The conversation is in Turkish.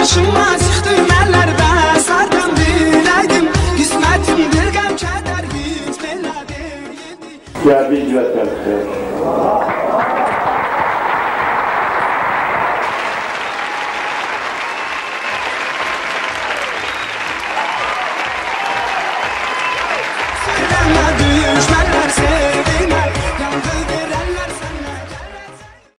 Başıma çıktı yerler ben sardım diledim Kısmetim bir gam Geldi